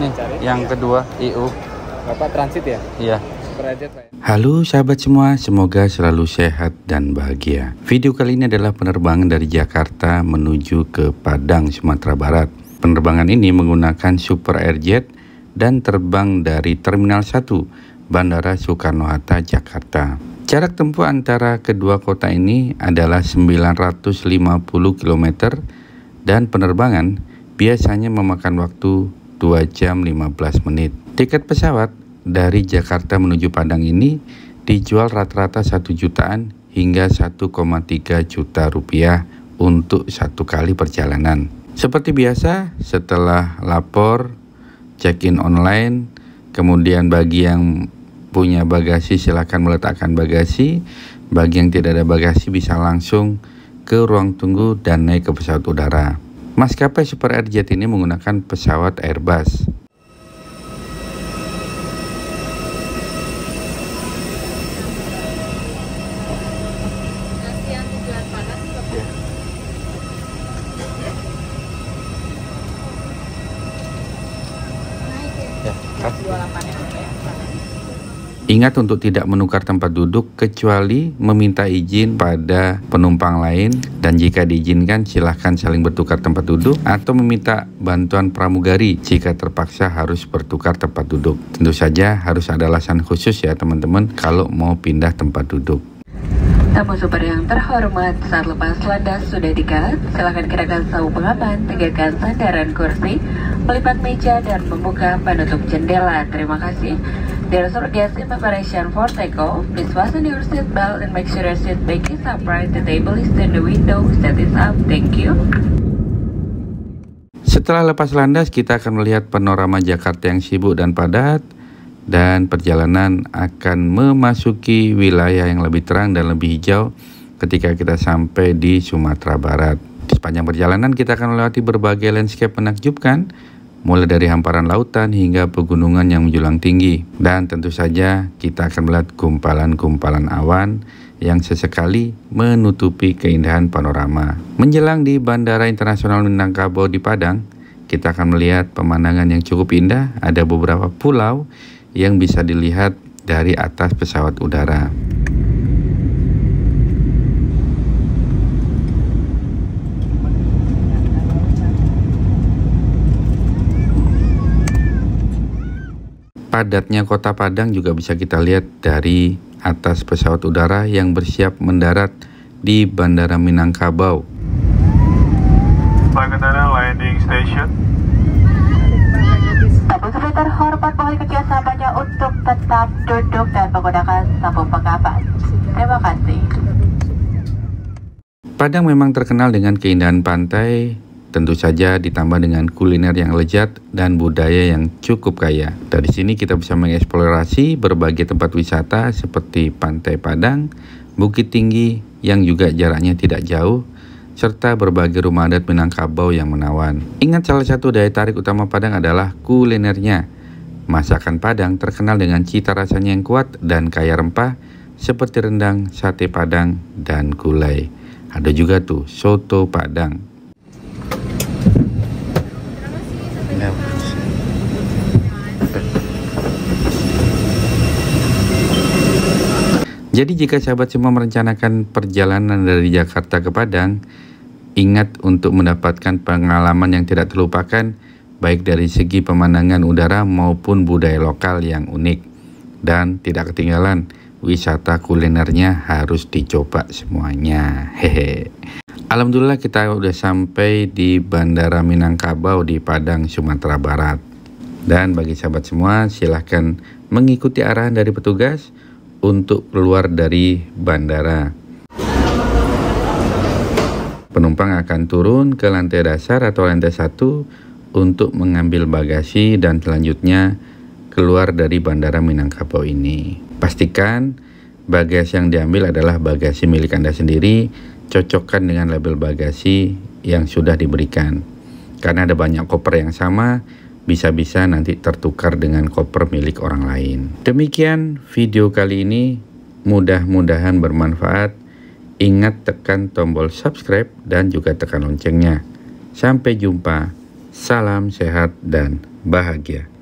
Nih, yang kedua IU. Bapak transit ya? Iya. Halo sahabat semua, semoga selalu sehat dan bahagia. Video kali ini adalah penerbangan dari Jakarta menuju ke Padang, Sumatera Barat. Penerbangan ini menggunakan Super Airjet dan terbang dari Terminal 1, Bandara Soekarno-Hatta, Jakarta. Jarak tempuh antara kedua kota ini adalah 950 km dan penerbangan biasanya memakan waktu 2 jam 15 menit. Tiket pesawat dari Jakarta menuju Padang ini dijual rata-rata 1 jutaan hingga 1,3 juta rupiah untuk satu kali perjalanan. Seperti biasa, setelah lapor, check-in online, kemudian bagi yang punya bagasi silakan meletakkan bagasi. Bagi yang tidak ada bagasi bisa langsung ke ruang tunggu dan naik ke pesawat udara. Maskapai Super Airjet ini menggunakan pesawat Airbus. Ya, kasih. Ingat untuk tidak menukar tempat duduk kecuali meminta izin pada penumpang lain dan jika diizinkan silahkan saling bertukar tempat duduk atau meminta bantuan pramugari jika terpaksa harus bertukar tempat duduk. Tentu saja harus ada alasan khusus ya teman-teman kalau mau pindah tempat duduk. Tamu super yang terhormat, saat lepas landas sudah dikat, silakan kenakan sabu pengaman, tegakkan sandaran kursi, melipat meja dan membuka penutup jendela. Terima kasih. Guests in preparation for takeoff, please fasten your seat belt and make sure your seat back is upright. The table is in the window, set is up. Thank you. Setelah lepas landas kita akan melihat panorama Jakarta yang sibuk dan padat dan perjalanan akan memasuki wilayah yang lebih terang dan lebih hijau ketika kita sampai di Sumatera Barat. Di sepanjang perjalanan kita akan melewati berbagai landscape menakjubkan, mulai dari hamparan lautan hingga pegunungan yang menjulang tinggi. Dan tentu saja kita akan melihat gumpalan-gumpalan awan yang sesekali menutupi keindahan panorama. Menjelang di Bandara Internasional Minangkabau di Padang, kita akan melihat pemandangan yang cukup indah. Ada beberapa pulau yang bisa dilihat dari atas pesawat udara. Padatnya kota Padang juga bisa kita lihat dari atas pesawat udara yang bersiap mendarat di Bandara Minangkabau. Pagadana Landing Station. Super terhormat mohon kerjasamanya untuk tetap duduk dan menggunakan sabuk pengaman. Terima kasih. Padang memang terkenal dengan keindahan pantai, tentu saja ditambah dengan kuliner yang lezat dan budaya yang cukup kaya. Dari sini kita bisa mengeksplorasi berbagai tempat wisata seperti Pantai Padang, Bukit Tinggi yang juga jaraknya tidak jauh, serta berbagai rumah adat Minangkabau yang menawan. Ingat salah satu daya tarik utama Padang adalah kulinernya. Masakan Padang terkenal dengan cita rasanya yang kuat dan kaya rempah seperti rendang, sate Padang, dan gulai. Ada juga tuh soto Padang. Ya. Jadi jika sahabat semua merencanakan perjalanan dari Jakarta ke Padang, ingat untuk mendapatkan pengalaman yang tidak terlupakan baik dari segi pemandangan udara maupun budaya lokal yang unik. Dan tidak ketinggalan, wisata kulinernya harus dicoba semuanya. Hehe. Alhamdulillah kita udah sampai di Bandara Minangkabau di Padang, Sumatera Barat. Dan bagi sahabat semua, silahkan mengikuti arahan dari petugas untuk keluar dari bandara. Penumpang akan turun ke lantai dasar atau lantai satu untuk mengambil bagasi dan selanjutnya keluar dari bandara Minangkabau ini. Pastikan bagasi yang diambil adalah bagasi milik Anda sendiri, cocokkan dengan label bagasi yang sudah diberikan. Karena ada banyak koper yang sama, bisa-bisa nanti tertukar dengan koper milik orang lain. Demikian video kali ini, mudah-mudahan bermanfaat. Ingat tekan tombol subscribe dan juga tekan loncengnya. Sampai jumpa. Salam sehat dan bahagia.